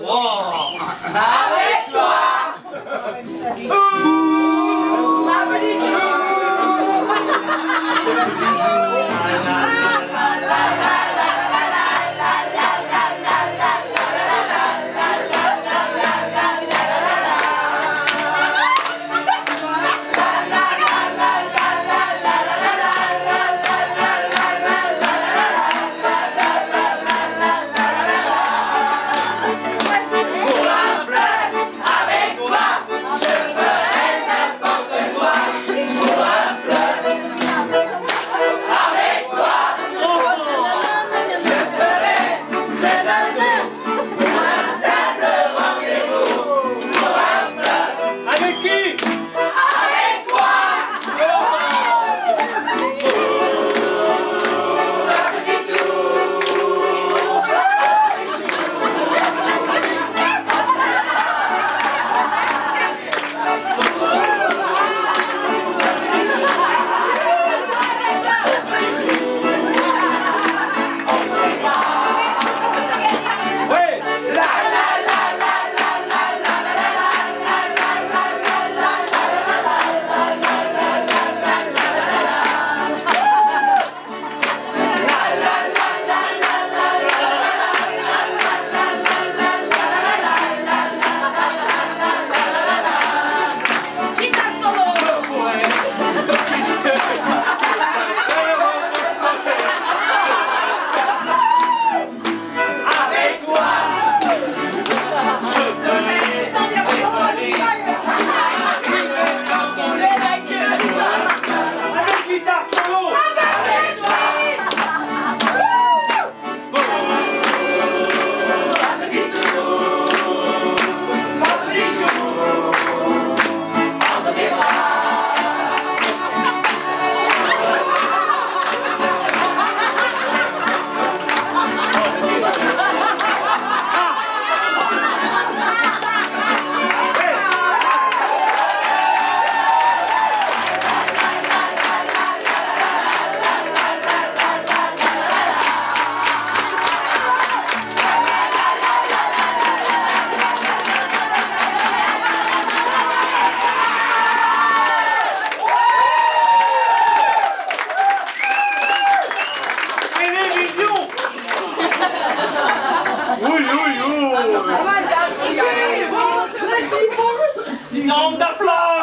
와. On the floor.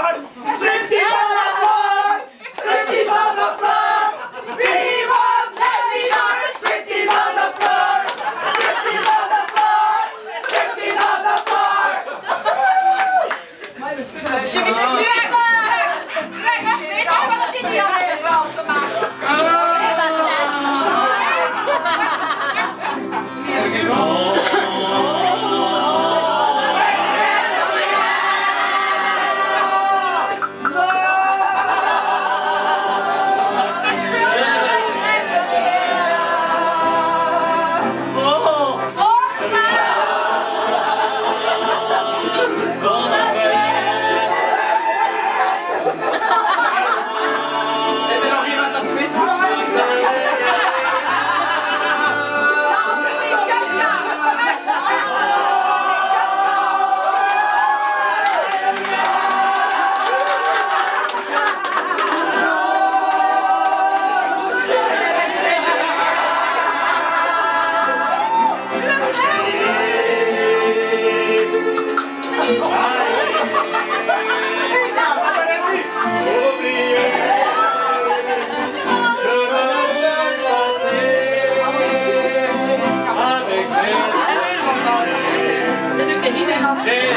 Allez,